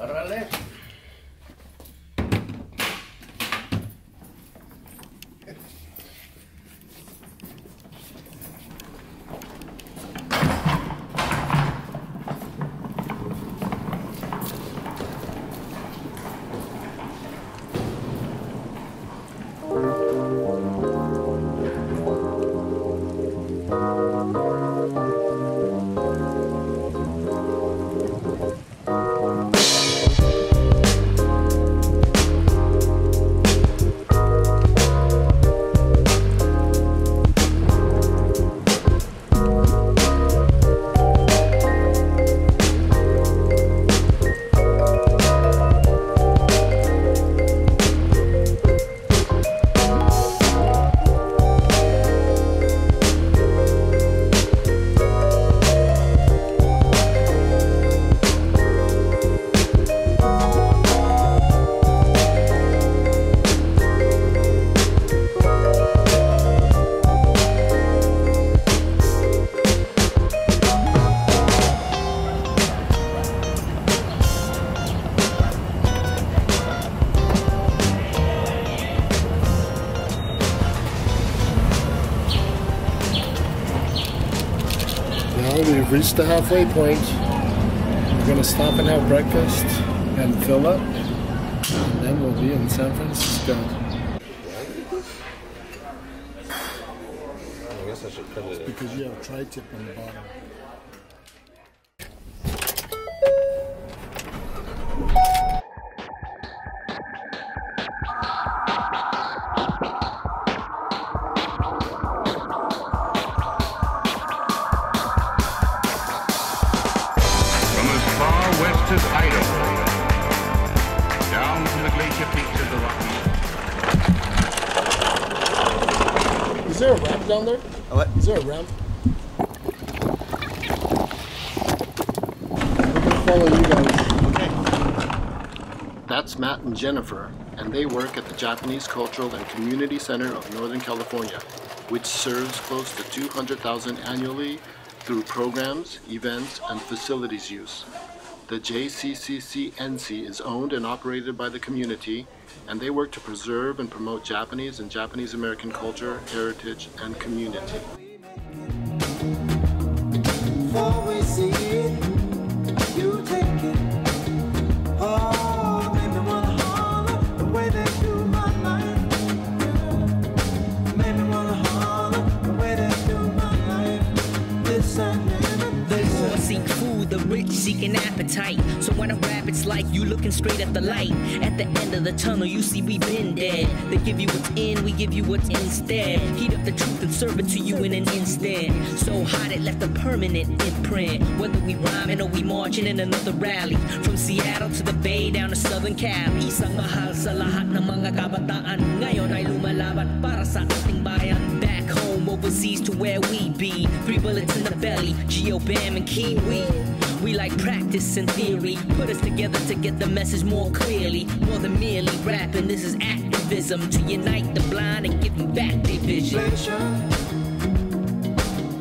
Agárrale. We've reached the halfway point. We're gonna stop and have breakfast and fill up, and then we'll be in San Francisco. I guess I should cut it. Because you have tri-tip on the bottom. There a there? What? Is there a ramp? We're gonna follow you guys. Okay. That's Matt and Jennifer, and they work at the Japanese Cultural and Community Center of Northern California, which serves close to 200,000 annually through programs, events, and facilities use. The JCCC-NC is owned and operated by the community, and they work to preserve and promote Japanese and Japanese American culture, heritage, and community. Food, the rich seek an appetite. So when I rap, it's like you looking straight at the light. At the end of the tunnel, you see we've been dead. They give you what's in, we give you what's instead. Heat up the truth and serve it to you in an instant. So hot it left a permanent imprint. Whether we rhyming or we marching in another rally. From Seattle to the Bay down to Southern Cali. Isang mahal sa lahat ng mga kabataan. Ngayon ay lumalaban para sa ating bayan. Back home, overseas to where we be. Three bullets in the belly, Geo Bam and Kiwi. We like practice and theory. Put us together to get the message more clearly. More than merely rapping, this is activism to unite the blind and give them back their vision.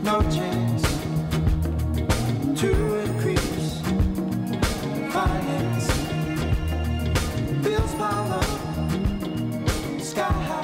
No chance to increase finance. Bills pile up, sky high.